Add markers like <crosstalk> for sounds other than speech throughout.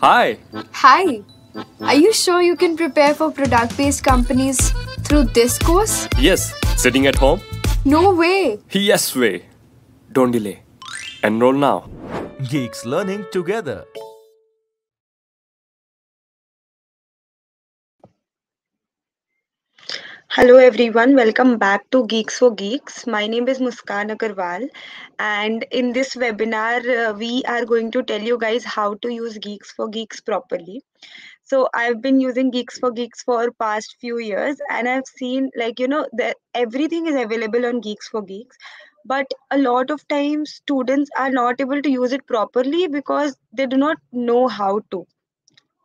Hi. Hi. Are you sure you can prepare for product based companies through this course? Yes, sitting at home? No way. Yes, way. Don't delay. Enroll now. Geeks learning together. Hello everyone, welcome back to Geeks for Geeks. My name is Muskan Agarwal, and in this webinar, uh, we are going to tell you guys how to use Geeks for Geeks properly. So I've been using Geeks for Geeks for past few years, and I've seen like you know that everything is available on Geeks for Geeks, but a lot of times students are not able to use it properly because they do not know how to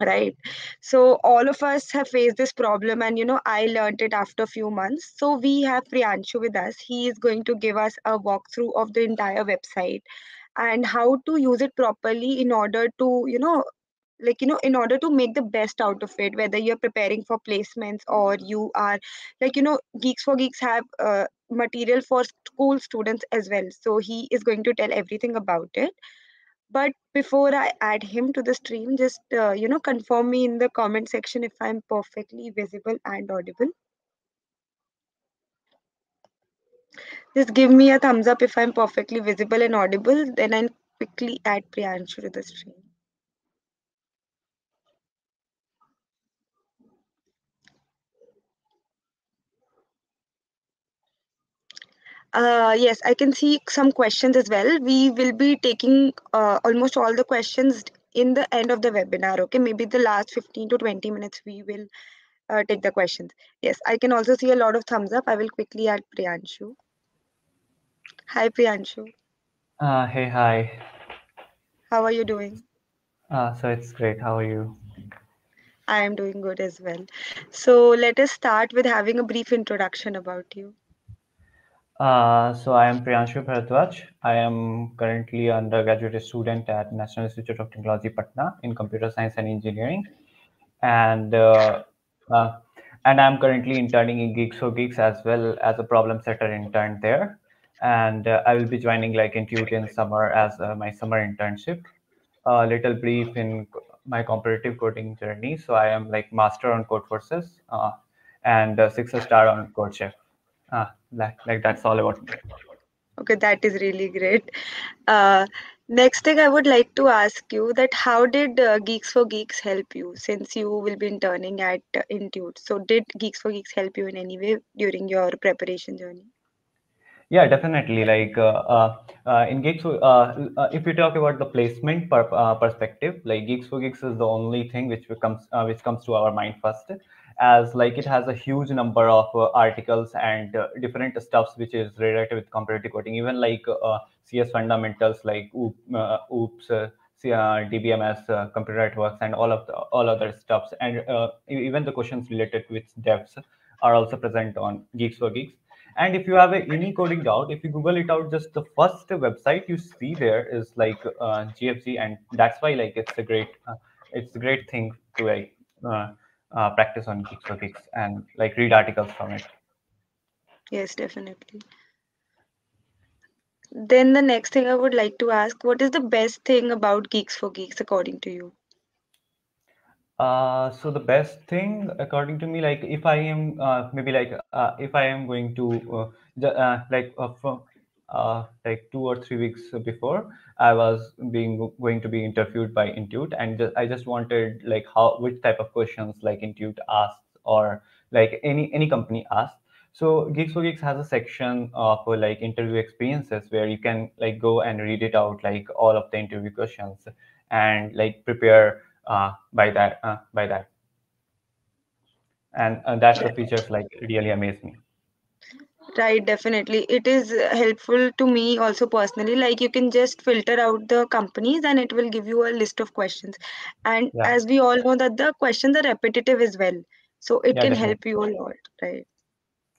right. So all of us have faced this problem and you know i learned it after a few months. So we have priyanshu with us. He is going to give us a walkthrough of the entire website and how to use it properly in order to you know like you know in order to make the best out of it whether you're preparing for placements or you are like you know geeks for geeks have uh, material for school students as well. So he is going to tell everything about it but before I add him to the stream, just uh, you know, confirm me in the comment section if I'm perfectly visible and audible. Just give me a thumbs up if I'm perfectly visible and audible. Then I'll quickly add Priyanshu to the stream. Uh, yes, I can see some questions as well. We will be taking uh, almost all the questions in the end of the webinar. Okay, maybe the last 15 to 20 minutes we will uh, take the questions. Yes, I can also see a lot of thumbs up. I will quickly add Priyanshu. Hi, Priyanshu. Uh, hey, hi. How are you doing? Uh, so it's great. How are you? I am doing good as well. So let us start with having a brief introduction about you. Uh, so I am Priyanshu Bhardwaj. I am currently undergraduate student at National Institute of Technology, Patna in computer science and engineering, and uh, uh, and I'm currently interning in Geeks for Geeks as well as a problem setter intern there. And uh, I will be joining like Intuit in summer as uh, my summer internship. A little brief in my competitive coding journey. So I am like master on Codeforces and six star on CodeChef. Uh, like, like that's all about me. Okay, that is really great. Uh, next thing I would like to ask you that how did uh, Geeks for Geeks help you since you will be interning at uh, Intuit? So did Geeks for Geeks help you in any way during your preparation journey? Yeah, definitely. Like uh, uh, uh, in Geeks, for- uh, uh, if you talk about the placement per, uh, perspective, like Geeks for Geeks is the only thing which becomes uh, which comes to our mind first, as like it has a huge number of uh, articles and uh, different stuffs which is related with competitive coding. Even like uh, CS fundamentals, like OOP, uh, OOPS, uh, uh, DBMS, computer networks, and all of the all other stuffs, and even the questions related with devs are also present on Geeks for Geeks and if you have any coding doubt, if you Google it out, just the first website you see there is like GFG, and that's why like it's a great, it's a great thing to like uh, practice on Geeks for Geeks and like read articles from it. Yes, definitely. Then the next thing I would like to ask, what is the best thing about Geeks for Geeks according to you? Uh, so the best thing, according to me, like if I am uh, maybe like uh, if I am going to uh, uh, like uh, from uh, like two or three weeks before, I was being going to be interviewed by Intuit, and ju- I just wanted like how which type of questions like Intuit asks or like any any company asks. So Geeks for Geeks has a section of uh, like interview experiences where you can like go and read it out like all of the interview questions and like prepare uh, by that uh, by that. And uh, that's the features like really amaze me Right, definitely. It is uh, helpful to me also personally. Like you can just filter out the companies and it will give you a list of questions. And yeah as we all know that the questions are repetitive as well. So it yeah can definitely help you a lot, right?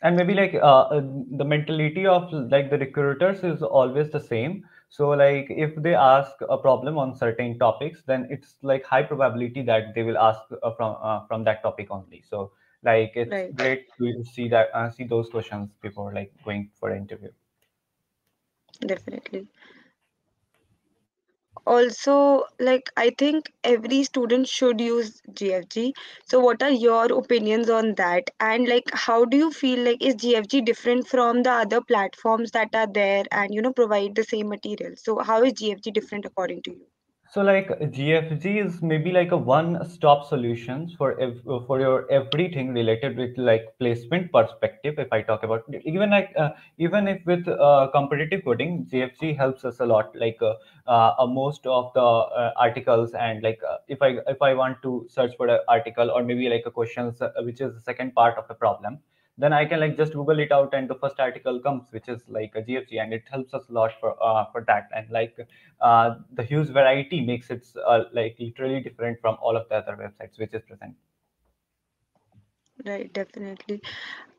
and maybe like uh, uh, the mentality of like the recruiters is always the same so like if they ask a problem on certain topics then it's like high probability that they will ask uh, from uh, from that topic only so like it's Right. great to see that uh, see those questions before like going for an interview. Definitely. also like i think every student should use gfg so what are your opinions on that? And like how do you feel like is gfg different from the other platforms that are there and you know provide the same material? So how is gfg different according to you So like GFG is maybe like a one-stop solutions for ev- for your everything related with like placement perspective. If I talk about even like uh, even if with uh, competitive coding, GFG helps us a lot. Like uh, uh, most of the uh, articles and like uh, if I if I want to search for an article or maybe like a questions which is the second part of the problem, then I can like just Google it out and the first article comes, which is like a GFG, and it helps us a lot for uh, for that. And like uh, the huge variety makes it uh, like literally different from all of the other websites which is present. Right, definitely.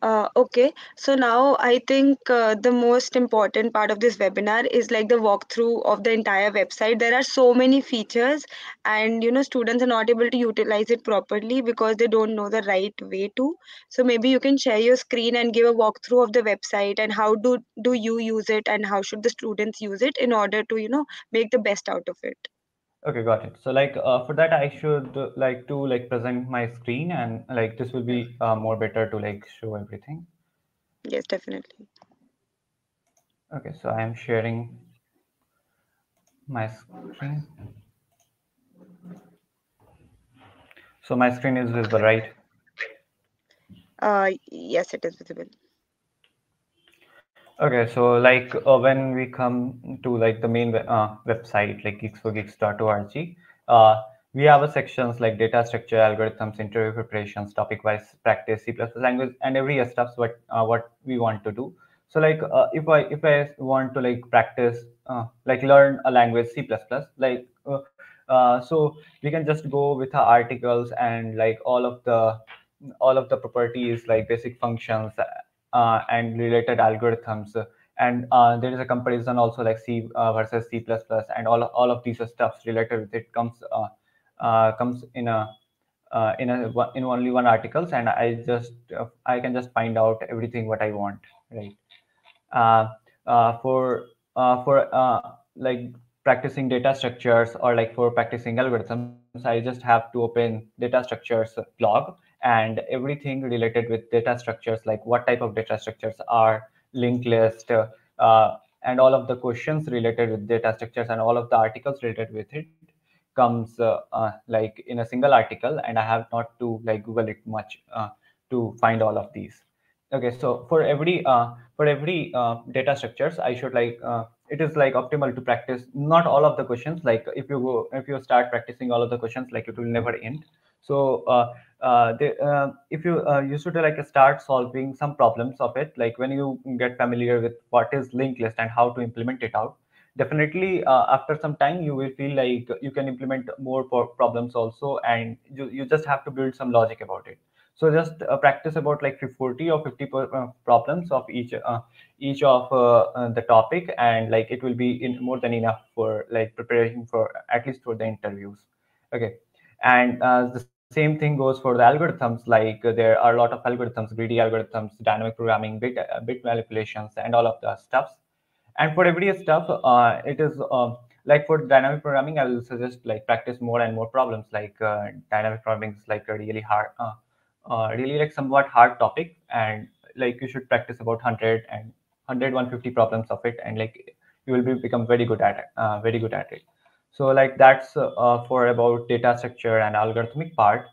Uh, okay, so now I think uh, the most important part of this webinar is like the walkthrough of the entire website. There are so many features, and you know, students are not able to utilize it properly because they don't know the right way to. So maybe you can share your screen and give a walkthrough of the website and how do do you use it and how should the students use it in order to you know make the best out of it. Okay, got it. So like uh, for that, I should uh, like to like present my screen and like this will be uh, more better to like show everything. Yes, definitely. Okay, so I am sharing my screen. So my screen is visible, right? Uh, yes, it is visible. Okay, so like uh, when we come to like the main uh, website like geeksforgeeks.org, uh, we have a sections like data structure, algorithms, interview preparations, topic-wise practice, C++ language, and every stuff what uh, what we want to do. So like uh, if I if I want to like practice uh, like learn a language C++, like uh, so we can just go with our articles and like all of the all of the properties like basic functions and related algorithms. And uh, there is a comparison also like c uh, versus c++ and all, all of these stuffs related with it comes uh, uh, comes in a uh, in a in only one articles. And i just uh, i can just find out everything what i want right? Uh, uh, for uh, for uh, like practicing data structures or like for practicing algorithms i just have to open data structures blog and everything related with data structures like what type of data structures are linked list uh, and all of the questions related with data structures and all of the articles related with it comes uh, uh, like in a single article and i have not to like google it much uh, to find all of these. Okay so for every uh, for every uh, data structures i should like uh, it is like optimal to practice not all of the questions like if you go if you start practicing all of the questions like it will never end so uh, uh, the, uh, if you you should like start solving some problems of it like when you get familiar with what is linked list and how to implement it out definitely uh, after some time you will feel like you can implement more problems also and you, you just have to build some logic about it. So just uh, practice about like 40 or 50 per, uh, problems of each each of the topic and like it will be in more than enough for like preparing for at least for the interviews. Okay and uh, the same thing goes for the algorithms like uh, there are a lot of algorithms greedy algorithms dynamic programming bit uh, bit manipulations and all of the stuffs. And for every stuff it is uh, like for dynamic programming i will suggest like practice more and more problems like uh, dynamic programming is like a really hard uh, uh, really like somewhat hard topic. And like you should practice about 100 and 100 150 problems of it and like you will be become very good at it very good at it so like that's uh, for about data structure and algorithmic part.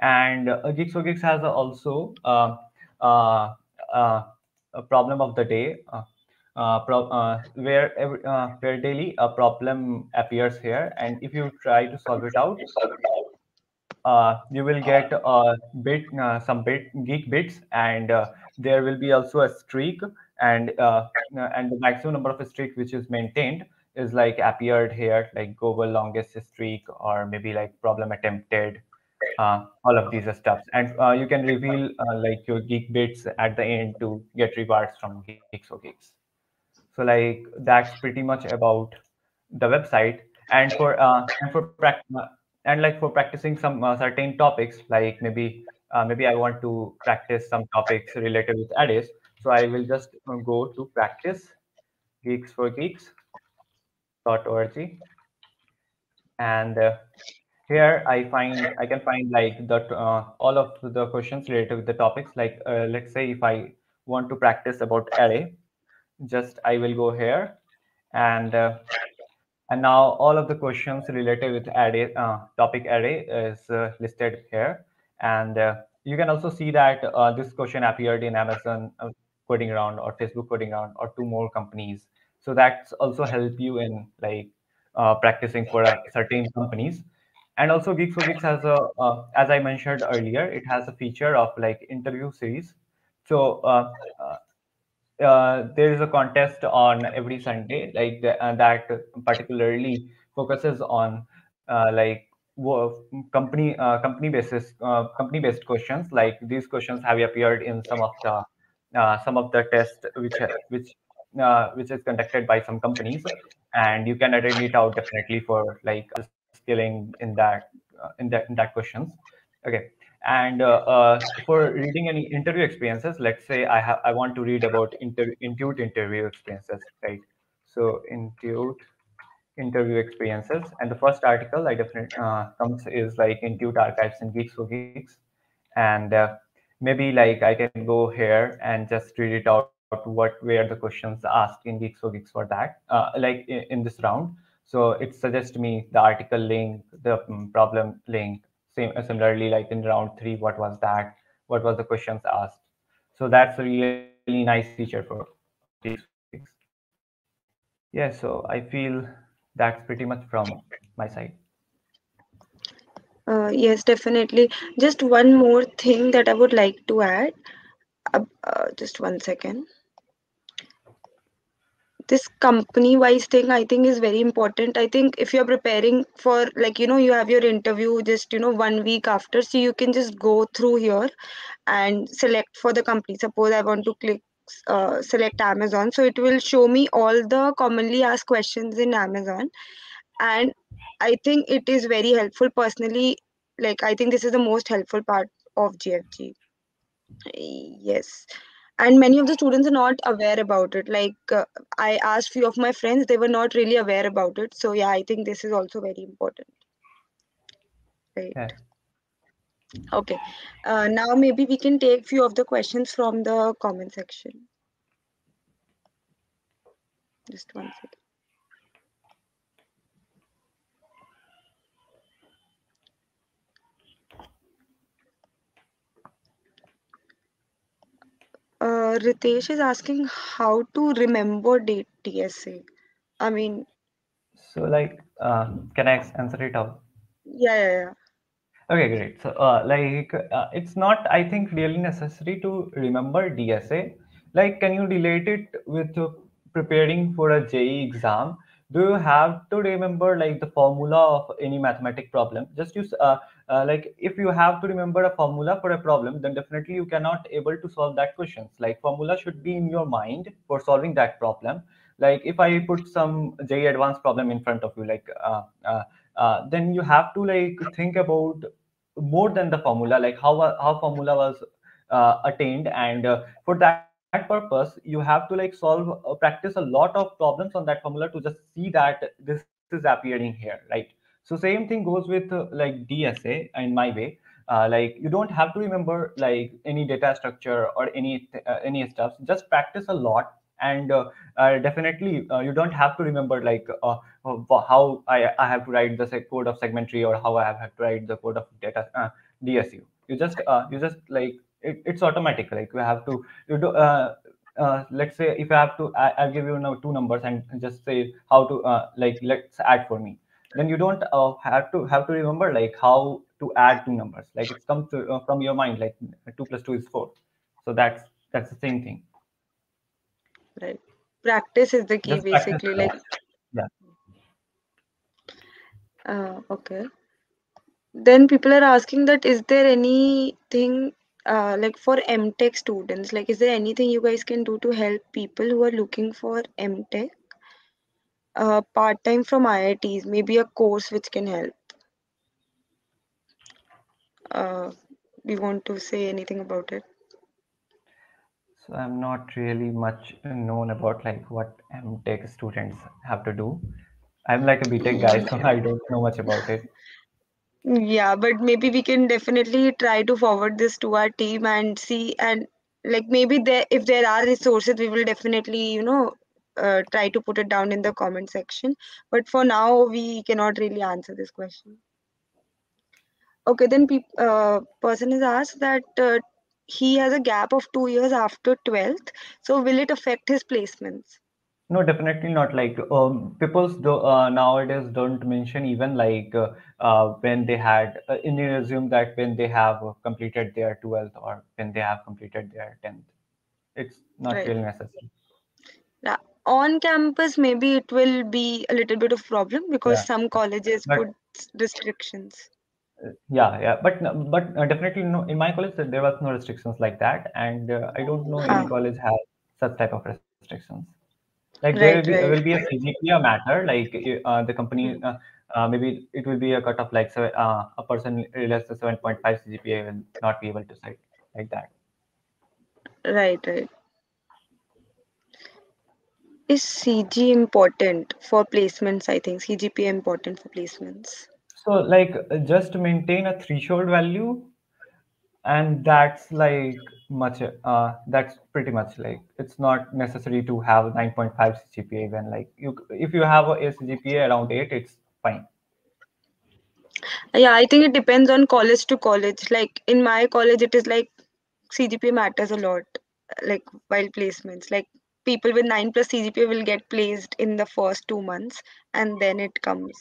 And uh, geeks for geeks has also uh, uh, uh, a problem of the day uh, uh, pro- where every, where daily a problem appears here. And if you try to solve it out you will get uh, bit some bit geek bits. And there will be also a streak. And and the maximum number of streak which is maintained is like appeared here like global longest streak or maybe like problem attempted uh, all of these stuffs. And uh, you can reveal uh, like your geek bits at the end to get rewards from geeks for geeks. So like that's pretty much about the website. And for uh, and for prac- uh, and like for practicing some uh, certain topics like maybe uh, maybe i want to practice some topics related with arrays so i will just uh, go to practice geeks for geeks.org and uh, here I find I can find like the uh, all of the questions related with the topics. Like uh, let's say if I want to practice about array, just I will go here, and uh, and now all of the questions related with array uh, topic array is uh, listed here, and you can also see that this question appeared in Amazon coding round or Facebook coding round or two more companies. So that's also help you in like uh, practicing for uh, certain companies. And also geeks for geeks has a uh, as i mentioned earlier it has a feature of like interview series. So uh, uh, uh, there is a contest on every sunday like the, that particularly focuses on like company company basis company based questions. Like these questions have appeared in some of the some of the tests which which uh, which is conducted by some companies and you can attend it out definitely for like skilling in that uh, in that in that questions. Okay. And uh, uh, for reading any interview experiences let's say i have i want to read about inter- intuit interview experiences right? So intuit interview experiences and the first article i definitely comes is like intuit archives and geeks for geeks. And maybe like i can go here and just read it out what were the questions asked in geeks for geeks for that uh, like in, in this round so it suggests me the article link the um, problem link same similarly like in round three what was that what was the questions asked so that's a really nice feature for geeks yeah so i feel that's pretty much from my side Uh, yes, definitely. Just one more thing that I would like to add. Uh, uh, just one second. This company wise thing, I think, is very important. I think if you're preparing for, like, you know, you have your interview just, you know, one week after, so you can just go through here and select for the company. Suppose I want to click uh, select Amazon, so it will show me all the commonly asked questions in Amazon and i think it is very helpful personally like i think this is the most helpful part of gfg yes and many of the students are not aware about it. Like uh, i asked few of my friends they were not really aware about it. So yeah i think this is also very important. Right. Yeah. Okay. Uh, now maybe we can take few of the questions from the comment section. Just one second Uh, Ritesh is asking how to remember date TSA. I mean, so like uh, can i answer it out yeah, yeah, yeah. Okay, great. So, uh, like, uh, it's not, I think, really necessary to remember DSA. Like, can you relate it with preparing for a JEE exam? Do you have to remember like the formula of any mathematic problem? Just use, uh, uh, like, if you have to remember a formula for a problem, then definitely you cannot able to solve that questions. Like, formula should be in your mind for solving that problem. Like, if I put some JEE advanced problem in front of you, like, uh, uh, uh, then you have to like think about more than the formula like how how formula was uh, attained and for that, that purpose you have to like solve uh, practice a lot of problems on that formula to just see that this is appearing here right? So same thing goes with uh, like dsa in my way. Uh, like you don't have to remember like any data structure or any uh, any stuff. Just practice a lot and uh, uh, definitely uh, you don't have to remember like uh, how I, I have to write the code of segment tree or how I have to write the code of data DSU. You just you just like it, it's automatic. Like you have to you do. Uh, uh, let's say if I have to, I, I'll give you now two numbers and just say how to uh, like let's add for me. Then you don't uh, have to have to remember like how to add two numbers. Like it comes to, uh, from your mind. Like two plus two is four. So that's that's the same thing. Right. Practice is the key, Just basically. Like. Yeah. uh, okay. Then people are asking that is there anything uh, like for MTech students? Like, is there anything you guys can do to help people who are looking for MTech? Uh, part-time from IITs, maybe a course which can help. Uh, we want to say anything about it? So I'm not really much known about like what MTech students have to do. I'm like a BTech guy, so I don't know much about it. Yeah, but maybe we can definitely try to forward this to our team and see and like maybe there if there are resources we will definitely you know uh, try to put it down in the comment section. But for now we cannot really answer this question. Okay then peop uh, person is asked that uh, he has a gap of two years after 12th so will it affect his placements No, definitely not. Like um, people do, uh, nowadays don't mention even like uh, uh, when they had uh, in the resume that when they have completed their 12th or when they have completed their 10th. It's not Right. really necessary. yeah on campus maybe it will be a little bit of problem because Yeah. some colleges But- put restrictions Uh, Yeah, yeah, but but uh, definitely no. In my college, there was no restrictions like that, and uh, I don't know any college has such type of restrictions. Like there will be, right. will be a CGPA matter. Like uh, the company, Hmm. uh, uh, maybe it will be a cut of like seven, uh, a person less than seven point five CGPA will not be able to cite like that. right right is cg important for placements i think cgpa important for placements So like uh, just maintain a threshold value, and that's like much. Uh, that's pretty much like it's not necessary to have 9.5 CGPA when like you if you have a CGPA around eight, it's fine. yeah i think it depends on college to college like in my college it is like cgpa matters a lot like while placements like people with 9 plus cgpa will get placed in the first two months and then it comes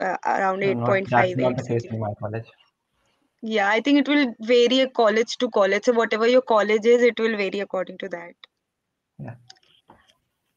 uh, around No, not, that's 8.5 not the 8 case in my college. Yeah i think it will vary a college to college. So whatever your college is it will vary according to that. Yeah.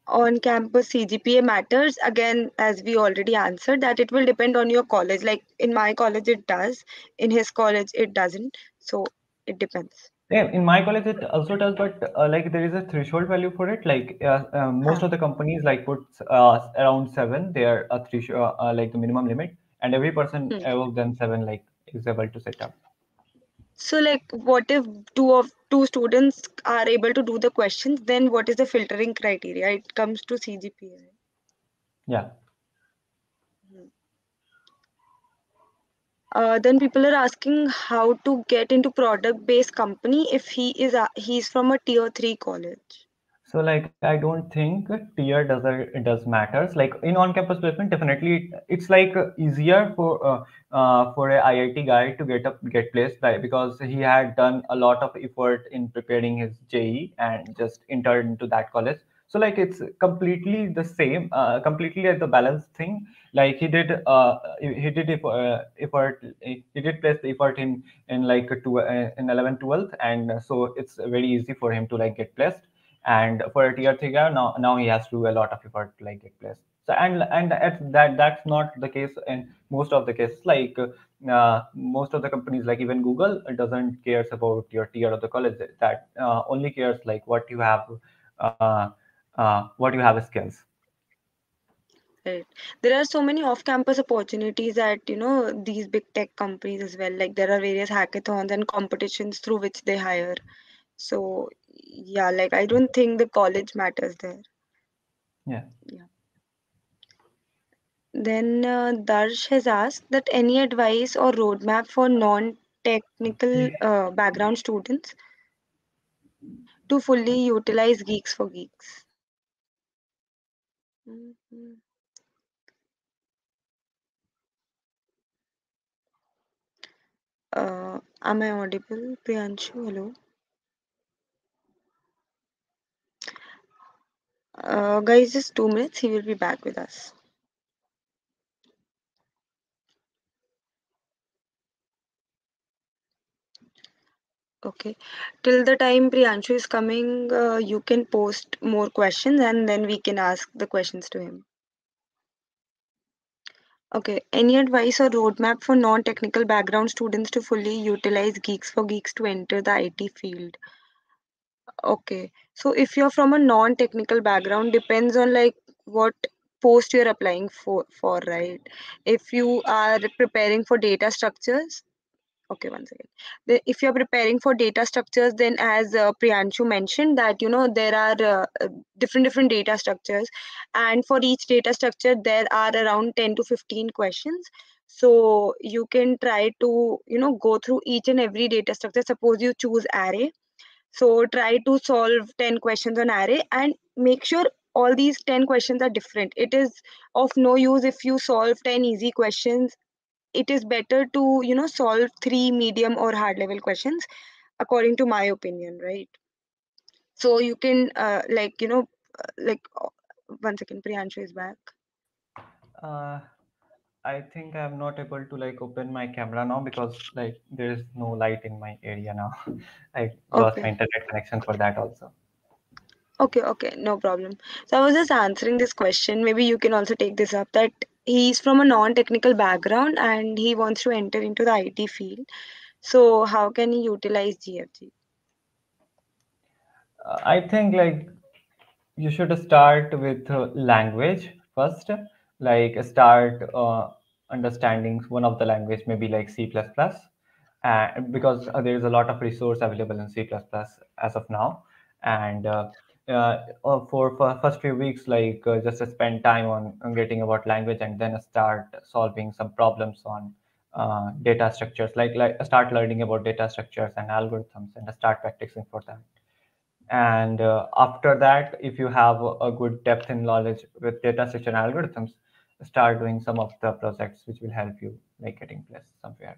on campus CGPA matters. Again as we already answered that it will depend on your college. Like in my college it does. In his college it doesn't. So it depends. Yeah, in my college it also does, but uh, like there is a threshold value for it. Like uh, uh, most of the companies like put uh, around seven, they are a threshold uh, like the minimum limit, and every person Hmm. above than seven like is able to set up. so like what if two of two students are able to do the questions then what is the filtering criteria it comes to CGPA Yeah. uh, then people are asking how to get into product based company if he is a, he's from a tier 3 college So like I don't think tier does it does matters. Like in on-campus placement, definitely it's like easier for uh, uh, for a IIT guy to get up get placed by because he had done a lot of effort in preparing his JEE and just entered into that college. So like it's completely the same, uh, completely at the balance thing. Like he did, uh, he did eff- uh, effort, he did place the effort in in like a two, uh, in 11, 12th, and so it's very easy for him to like get placed and for a tier three guy now now he has to do a lot of effort to like get placed so and and at that that's not the case in most of the cases like uh, most of the companies like even google doesn't cares about your tier of the college that uh, only cares like what you have uh, uh, what you have skills Right. There are so many off-campus opportunities at, you know, these big tech companies as well. Like there are various hackathons and competitions through which they hire. So, yeah, like I don't think the college matters there. yeah yeah Then uh, Darsh has asked that any advice or roadmap for non-technical uh, background students to fully utilize Geeks for Geeks. Mhm. Uh, am I audible? Priyanshu, hello. Uh, guys, just two minutes. He will be back with us. Okay. Till the time Priyanshu is coming, uh, you can post more questions and then we can ask the questions to him. Okay. Any advice or roadmap for non-technical background students to fully utilize Geeks for Geeks to enter the IT field? Okay. So if you're from a non-technical background, depends on like what post you're applying for, for, right? If you are preparing for data structures, okay one second. If you're preparing for data structures then as uh, priyanshu mentioned that you know there are uh, uh, different different data structures. And for each data structure there are around 10 to 15 questions. So you can try to you know go through each and every data structure. Suppose you choose array so try to solve 10 questions on array and make sure all these 10 questions are different. It is of no use if you solve 10 easy questions. It is better to you know solve three medium or hard level questions according to my opinion right? So you can uh, like you know uh, like one second priyanshu is back. Uh, I think I'm not able to like open my camera now because like there is no light in my area now. <laughs> I lost Okay. my internet connection for that also. Okay, okay, no problem. So I was just answering this question. Maybe you can also take this up that he's from a non-technical background and he wants to enter into the IT field. So how can he utilize GFG? Uh, I think like you should start with uh, language first, like start uh, understanding one of the language, maybe like C++, uh, because uh, there is a lot of resource available in C++ as of now. And uh, uh, uh, for, for first few weeks, like just spend time on, on getting about language and then start solving some problems on data structures, like like start learning about data structures and algorithms and start practicing for that and uh, after that if you have a a good depth in knowledge with data structure and algorithms start doing some of the projects which will help you like getting placed somewhere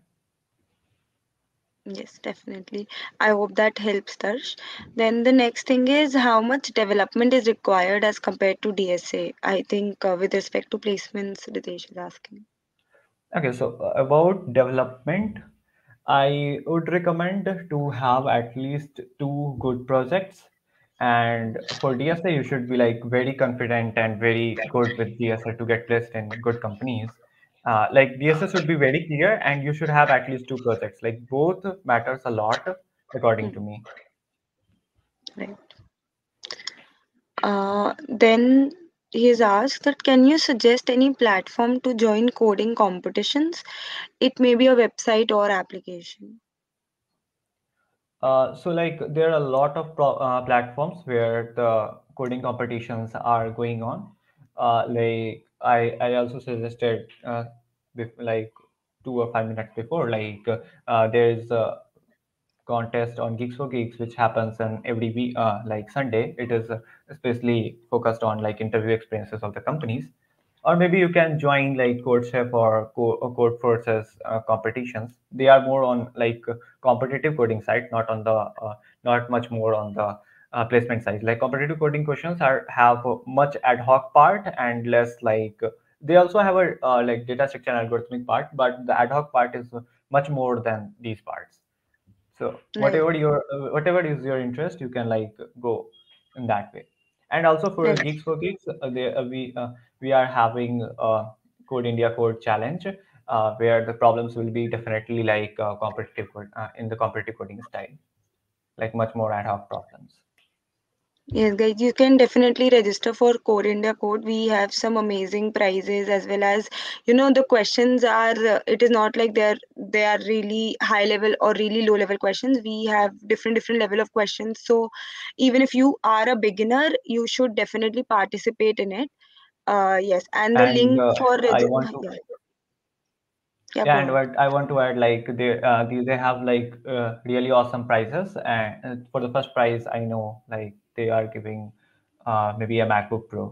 Yes, definitely. I hope that helps, Darsh. Then the next thing is how much development is required as compared to DSA. I think uh, with respect to placements, Ritesh is asking. okay so uh, about development i would recommend to have at least two good projects and for dsa you should be like very confident and very good with dsa to get placed in good companies uh, like dsa should be very clear and you should have at least two projects like both matters a lot according to me Right. Uh, then he is asked that can you suggest any platform to join coding competitions? It may be a website or application. Uh, so like there are a lot of pro- uh, platforms where the coding competitions are going on. Uh, like I, I also suggested uh, bef- like two or five minutes before, like uh, there is a contest on Geeks for Geeks, which happens on every week, uh, like Sunday. It is especially focused on like interview experiences of the companies. Or maybe you can join like CodeChef or Co- or Codeforces uh, competitions. They are more on like uh, competitive coding side, not on the uh, not much more on the uh, placement side. Like competitive coding questions are have a much ad hoc part and less like they also have a uh, like data structure and algorithmic part, but the ad hoc part is much more than these parts. So whatever your uh, whatever is your interest, you can like go in that way. And also for Right. Geeks for Geeks, uh, they, uh, we uh, we are having a Code India Code Challenge uh, where the problems will be definitely like uh, competitive uh, in the competitive coding style, like much more ad hoc problems. Yes, guys, you can definitely register for Code India Code. We have some amazing prizes as well as, you know, the questions are, uh, it is not like they're they are really high level or really low level questions. We have different different level of questions. So even if you are a beginner, you should definitely participate in it. Uh, yes, and the And link uh, for I want to yeah, yeah, and what I want to add, like they uh, they, they have like uh, really awesome prizes, and uh, for the first prize, I know like they are giving uh, maybe a MacBook Pro.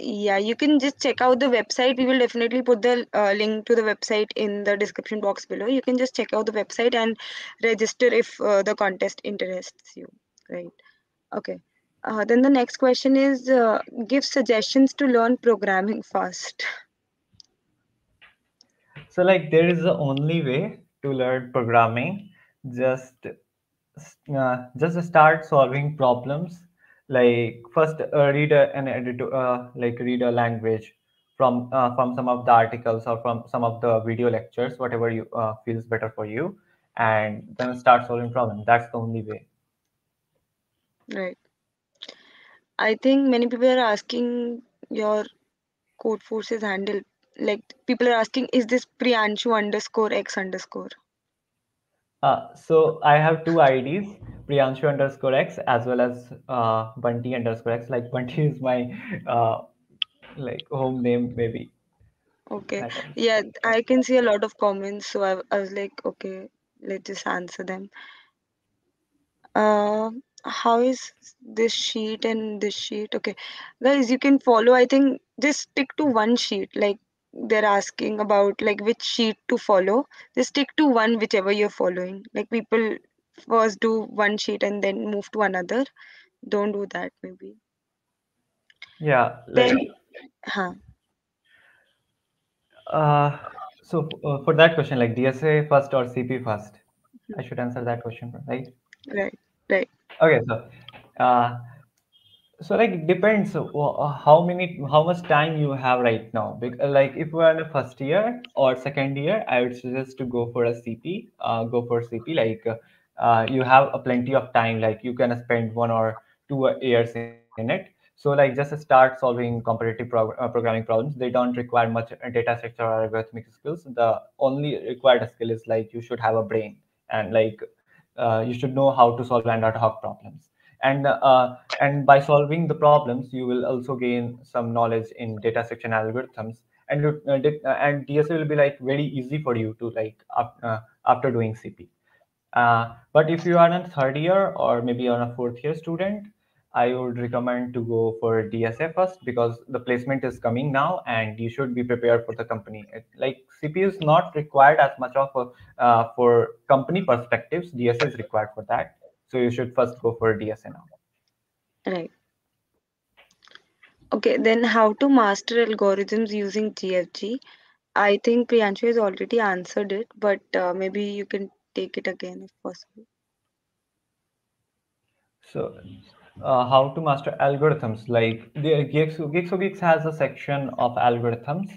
Yeah, you can just check out the website. We will definitely put the uh, link to the website in the description box below. You can just check out the website and register if uh, the contest interests you. Right. Okay. Uh, then the next question is uh, give suggestions to learn programming fast. So like there is the only way to learn programming. Just uh, just start solving problems. Like first uh, read a, an editor, uh, like read a language from uh, from some of the articles or from some of the video lectures, whatever you uh, feels better for you, and then start solving problems. That's the only way. Right. I think many people are asking your Codeforces handle like people are asking, is this Priyanshu underscore X underscore? Uh, so I have two IDs, Priyanshu underscore X as well as uh, Bunty underscore X. Like Bunty <laughs> is my uh, like home name maybe. Okay. Yeah, I can see a lot of comments, so I, I was like, okay, let's just answer them. Uh, how is this sheet and this sheet? Okay, guys, you can follow. I think just stick to one sheet. Like they're asking about like which sheet to follow. Just stick to one, whichever you're following. Like people first do one sheet and then move to another. Don't do that, maybe. Yeah, Then, like huh. uh, so uh, for that question, like DSA first or CP first? I should answer that question, right? Right, right. Okay, so uh, so like it depends how many how much time you have right now. Bec- Like if you are in the first year or second year, I would suggest to go for a CP. Uh, go for CP. Like uh, you have a plenty of time. Like you can spend one or two years in it. So like just start solving competitive uh, programming problems. They don't require much data structure or algorithmic skills. The only required skill is like you should have a brain and like uh, you should know how to solve ad hoc problems and uh, and by solving the problems you will also gain some knowledge in data section algorithms and uh, uh, and DSA will be like very easy for you to like uh, after doing CP. Uh, but if you are in third year or maybe on a fourth year student, I would recommend to go for DSA first because the placement is coming now and you should be prepared for the company. It, like CP is not required as much of a uh, for company perspectives. DSA is required for that. So you should first go for DSA now. Right. Okay, then how to master algorithms using GFG? I think Priyanshu has already answered it, but uh, maybe you can take it again if possible. So, uh, how to master algorithms? Like the Geeks Geeks has a section of algorithms,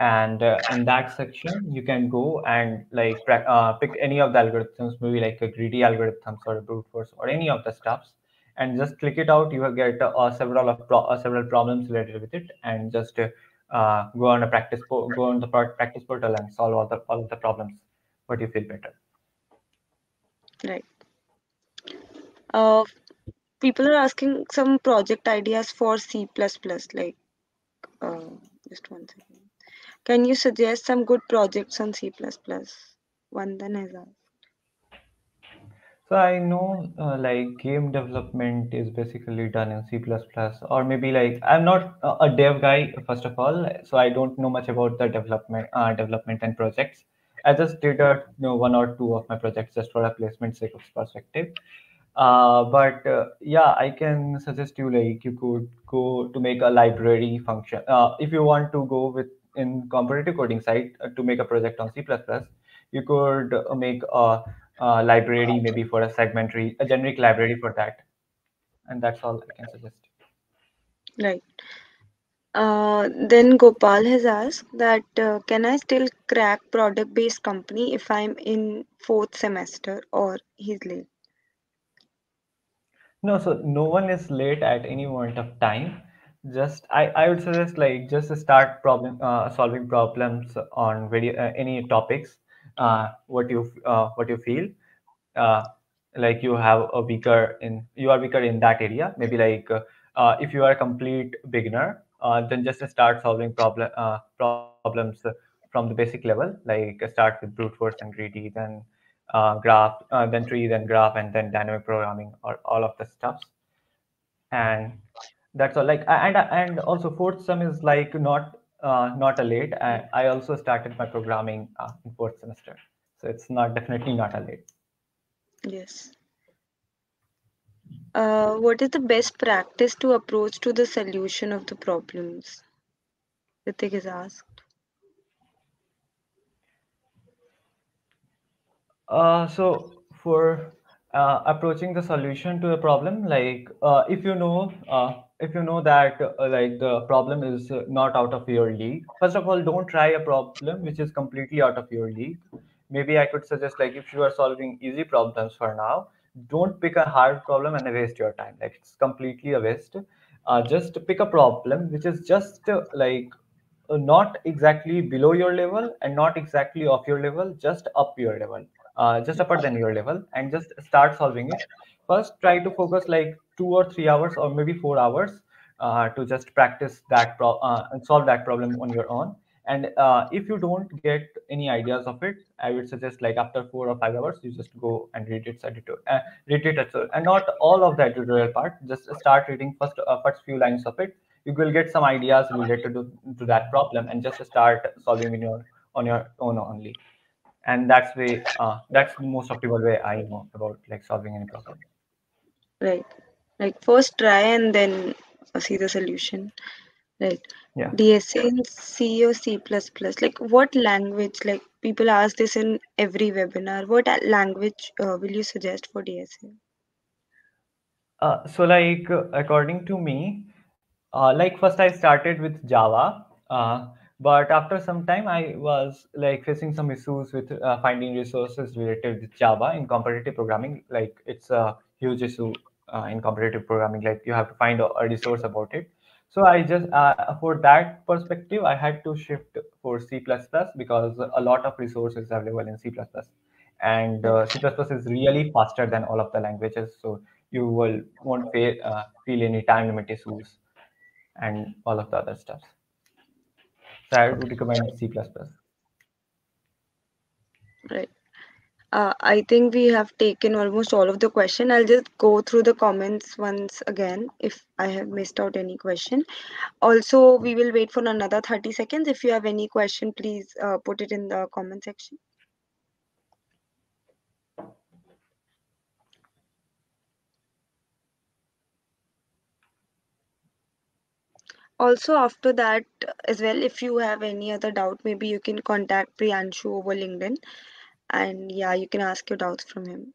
and uh, in that section you can go and like uh, pick any of the algorithms, maybe like a greedy algorithms or a brute force or any of the stuffs, and just click it out. You will get uh, several of pro- uh, several problems related with it, and just uh, uh, go on a practice go on the practice portal and solve all the all the problems. What you feel better. Right. Uh, people are asking some project ideas for C++, like, just one second. Can you suggest some good projects on C++? Vandan has asked. So I know uh, like game development is basically done in C++ or maybe like I'm not a dev guy first of all, so I don't know much about the development uh, development and projects. I just did a you know one or two of my projects just for a placement sake of perspective. Uh, but uh, yeah, I can suggest you like you could go to make a library function. Uh, if you want to go with in competitive coding side uh, to make a project on C++, you could uh, make a, a library maybe for a segment tree, a generic library for that, and that's all I can suggest. Right. Uh, then Gopal has asked that uh, can I still crack product-based company if I'm in fourth semester or he's late? No, so no one is late at any moment of time. Just I, I would suggest like just start problem uh, solving problems on video uh, any topics. Uh, what you uh, what you feel. Uh, like you have a weaker in you are weaker in that area. Maybe like uh, if you are a complete beginner, then just start solving problem problems from the basic level. Like start with brute force and greedy, then uh, graph, then tree, then graph, and then dynamic programming, or all of the stuffs. And that's all. Like and and also fourth sem is like not uh, not a late. I, I also started my programming uh, in fourth semester, so it's not definitely not a late. Yes. Uh, what is the best practice to approach to the solution of the problems? Ritik is asked. Uh, so for uh, approaching the solution to a problem, like uh, if you know uh, if you know that uh, like the problem is uh, not out of your league, first of all, don't try a problem which is completely out of your league. Maybe I could suggest like if you are solving easy problems for now, don't pick a hard problem and waste your time. Like it's completely a waste. Uh, just pick a problem which is just like not exactly below your level and not exactly off your level, just up your level, uh, just upper than your level, and just start solving it. First, try to focus like two or three hours or maybe four hours uh, to just practice that pro- uh, and solve that problem on your own. And uh, if you don't get any ideas of it, I would suggest like after four or five hours, you just go and read its editor, uh, read it, a- and not all of the editorial part. Just start reading first uh, first few lines of it. You will get some ideas related to, to that problem, and just start solving in your on your own only. And that's way uh, that's the most optimal way I know about like solving any problem. Right. Like first try and then see the solution. Right. Yeah. DSA in C or C++. Like what language? Like people ask this in every webinar. What language uh, will you suggest for DSA? Uh, so like according to me, uh, like first I started with Java, uh, but after some time I was like facing some issues with uh, finding resources related with Java in competitive programming. Like it's a huge issue uh, in competitive programming. Like you have to find a, a resource about it. So I just uh, for that perspective I had to shift for C++ because a lot of resources available in C++ and uh, C++ is really faster than all of the languages. So you will won't fa- uh, feel any time limit issues and all of the other stuff. So I would recommend C++. Right. Uh, I think we have taken almost all of the question. I'll just go through the comments once again if I have missed out any question. Also, we will wait for another 30 seconds. If you have any question, please uh, put it in the comment section. Also, after that as well, if you have any other doubt, maybe you can contact Priyanshu over LinkedIn and yeah, you can ask your doubts from him.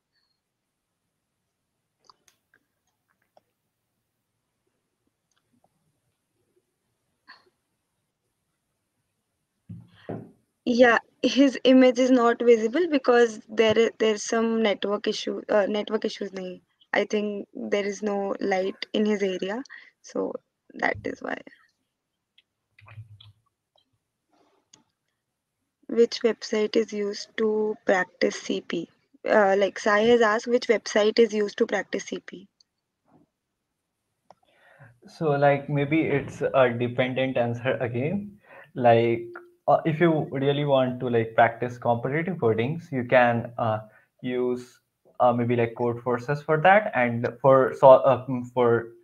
Yeah, his image is not visible because there there's some network issue. Uh, network issues. nahi. I think there is no light in his area, so that is why. Which website is used to practice CP? Uh, like Sai has asked, which website is used to practice CP? So like maybe it's a dependent answer again. Like uh, if you really want to like practice competitive codings, you can uh, use uh, maybe like Codeforces for that and for so uh, for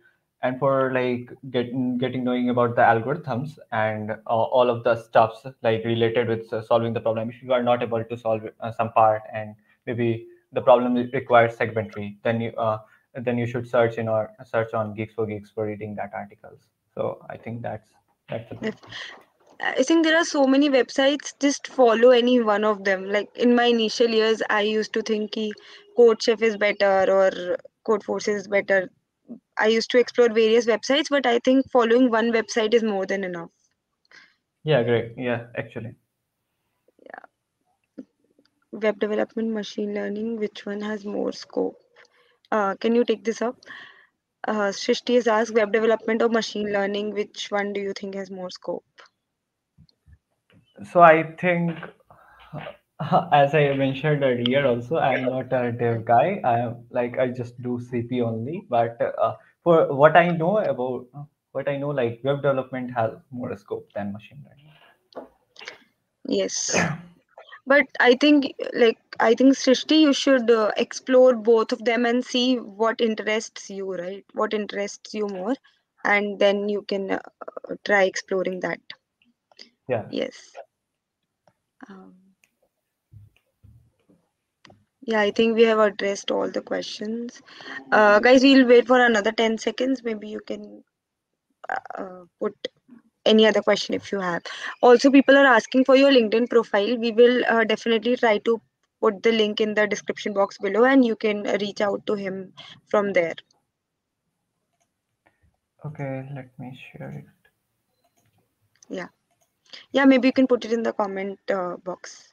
and for like getting getting knowing about the algorithms and uh, all of the stuffs like related with uh, solving the problem if you are not able to solve uh, some part and maybe the problem requires segment tree then you uh, then you should search in or search on geeks for geeks for reading that articles so i think that's that's If- I think there are so many websites, just follow any one of them. Like in my initial years, I used to think ki CodeChef is better or Code Codeforces is better. I used to explore various websites, but I think following one website is more than enough. yeah great yeah actually Yeah. Web development, machine learning, which one has more scope? Uh, can you take this up? Uh, Shrishti has asked web development or machine learning, which one do you think has more scope? so i think <laughs> as i mentioned earlier also i'm not a dev guy i am like i just do cp only but uh, for what i know about what i know like web development has more scope than machine learning Yes. <coughs> But I think, like, I think Srishti, you should uh, explore both of them and see what interests you, right? What interests you more, and then you can uh, try exploring that. yeah Yes. Um, yeah, I think we have addressed all the questions. Uh, guys, we'll wait for another 10 seconds. Maybe you can uh, put any other question if you have. Also, people are asking for your LinkedIn profile. We will uh, definitely try to put the link in the description box below and you can reach out to him from there. okay let me share it Yeah, Yeah, maybe you can put it in the comment uh, box.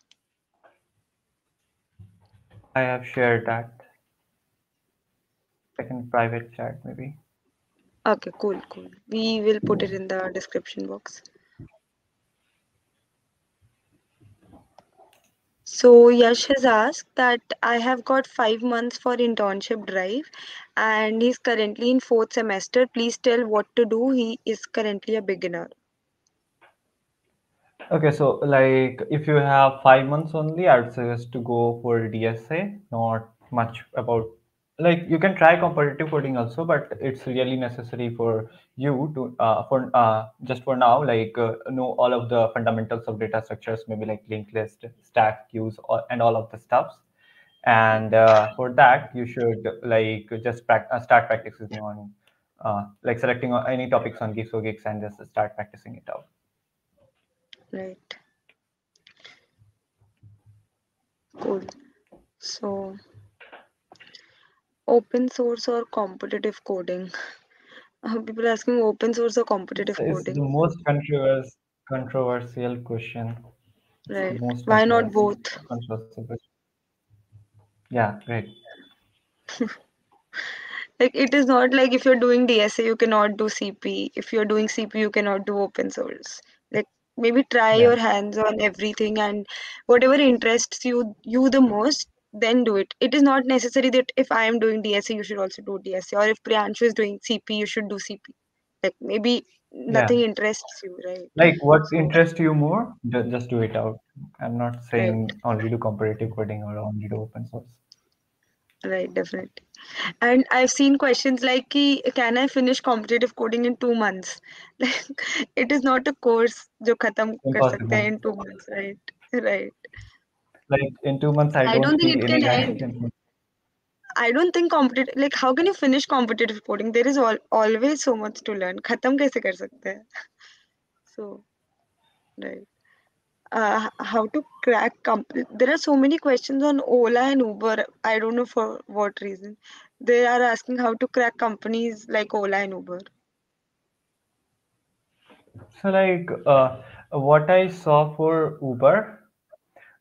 I have shared that second private chat maybe. Okay, cool, cool. We will put it in the description box. So Yash has asked that I have got five months for internship drive and he's currently in fourth semester. Please tell what to do. He is currently a beginner. Okay, so like if you have five months only, I would suggest to go for DSA. Not much about like you can try competitive coding also, but it's really necessary for you to uh, for uh, just for now like uh, know all of the fundamentals of data structures, maybe like linked list, stack queues, or, and all of the stuffs. And uh, for that, you should like just prac- uh, start practicing on uh, like selecting any topics on Geeks for Geeks and just start practicing it out. Right. Cool. So open source or competitive coding? <laughs> Uh, people asking open source or competitive coding? It's the most controversial controversial question. Right. Why not both? Yeah, right <laughs> Like it is not like if you're doing DSA you cannot do CP. If you're doing CP you cannot do open source. Maybe try Yeah. your hands on everything and whatever interests you you the most, then do it. It is not necessary that if I am doing DSA you should also do DSA or if Priyanshu is doing CP you should do CP. Like maybe nothing interests you, right? Like what's interests you more, ju- just do it out. I'm not saying only do competitive coding or only do open source right definitely and i've seen questions like can i finish competitive coding in 2 months like <laughs> it is not a course jo khatam kar sakte in 2 months right <laughs> right like in 2 months i don't, don't think, it can end. I don't think competitive like how can you finish competitive coding? There is all, always so much to learn. Khatam kaise kar sakte hai? <laughs> So right. Uh, how to crack comp there are so many questions on Ola and Uber. I don't know for what reason. They are asking how to crack companies like Ola and Uber. So like uh, what I saw for Uber,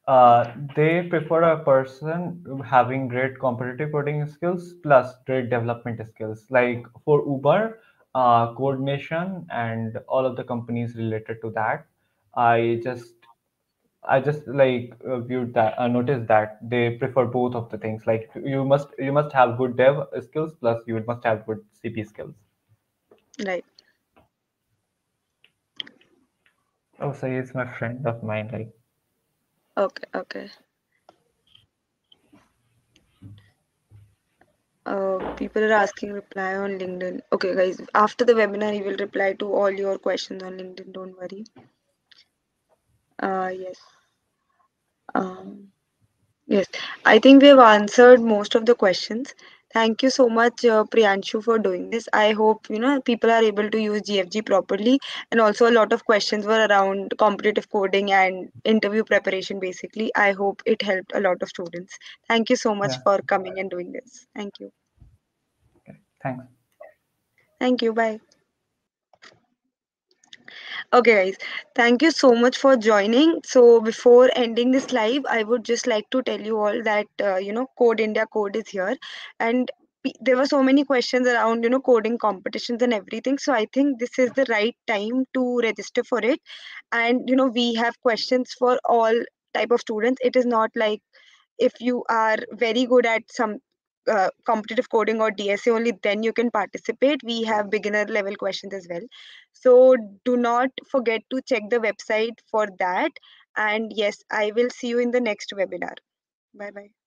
uh, they prefer a person having great competitive coding skills plus great development skills. Like for Uber, uh, coordination and all of the companies related to that. I just I just like uh, viewed that uh, noticed that they prefer both of the things. Like you must you must have good dev skills plus you must have good CP skills. Right. Oh, so he's my friend of mine. Like Okay, okay. Uh, people are asking reply on LinkedIn. Okay, guys, after the webinar, he will reply to all your questions on LinkedIn. Don't worry. Uh, yes. Um, yes, I think we have answered most of the questions. Thank you so much, uh, Priyanshu, for doing this. I hope you know people are able to use GFG properly, and also a lot of questions were around competitive coding and interview preparation. Basically, I hope it helped a lot of students. Thank you so much Yeah. for coming and doing this. Thank you. Okay. thanks. Thank you. Bye. Okay, guys, thank you so much for joining. So, before ending this live, I would just like to tell you all that uh, you know, Code India Code is here, and there were so many questions around you know coding competitions and everything. So, I think this is the right time to register for it. And you know, we have questions for all type of students. It is not like if you are very good at some uh, competitive coding or DSA only then you can participate. We have beginner level questions as well. So do not forget to check the website for that. And yes, I will see you in the next webinar. Bye bye.